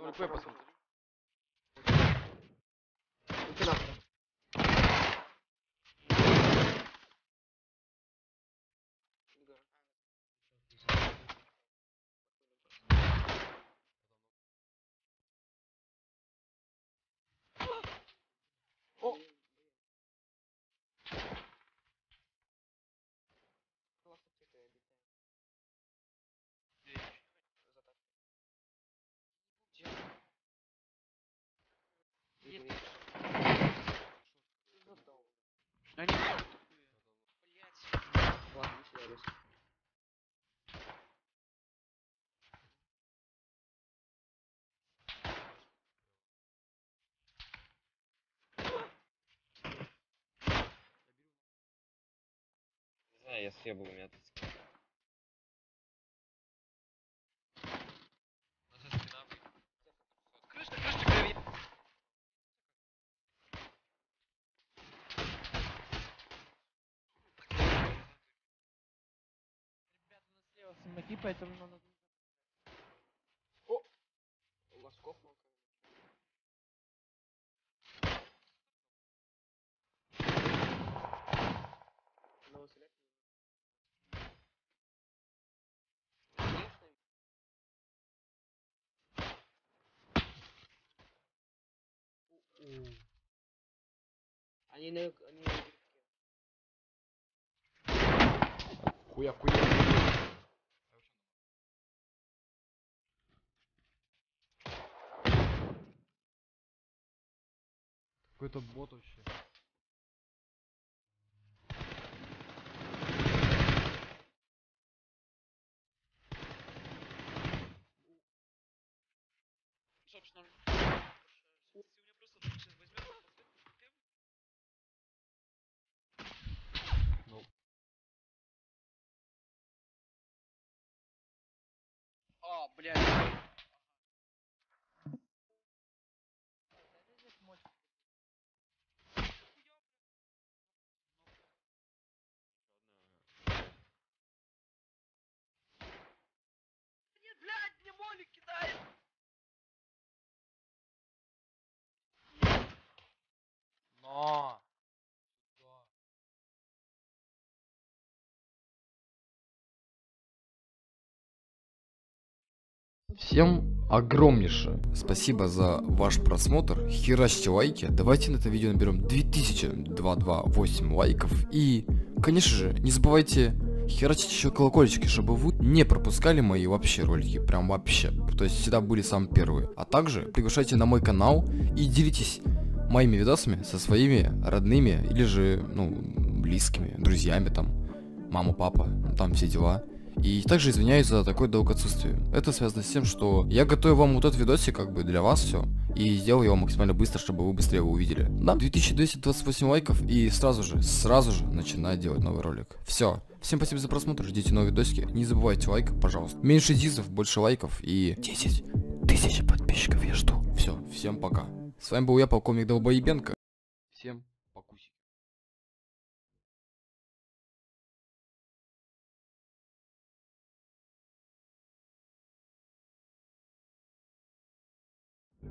Только я посмотрю. Иди нахуй. Ладно, не знаю, я съебал у меня самохи, поэтому надо... Лосков много. Одного стрелять. Они на... Они. Хуя, хуя. Какой-то бот вообще. Собственно, если у меня просто сейчас возьмем... Ну. А, блядь. Молик кидает! Но! Сюда. Всем огромнейшее спасибо за ваш просмотр. Херачьте лайки. Давайте на это видео наберем 2228 лайков. И, конечно же, не забывайте херачить еще колокольчики, чтобы вы не пропускали мои вообще ролики. Прям вообще. То есть всегда были самые первые. А также приглашайте на мой канал и делитесь моими видосами со своими родными или же, ну, близкими, друзьями там. Мама, папа, ну, там все дела. И также извиняюсь за такое долгое отсутствие. Это связано с тем, что я готовил вам вот этот видосик как бы для вас все. И сделал его максимально быстро, чтобы вы быстрее его увидели. Да, 2228 лайков и сразу же, сразу же начинаю делать новый ролик. Все. Всем спасибо за просмотр, ждите новые видосики. Не забывайте лайк, пожалуйста. Меньше дизов, больше лайков и 10 тысяч подписчиков я жду. Все, всем пока. С вами был я, полковник Долбоебенко. Всем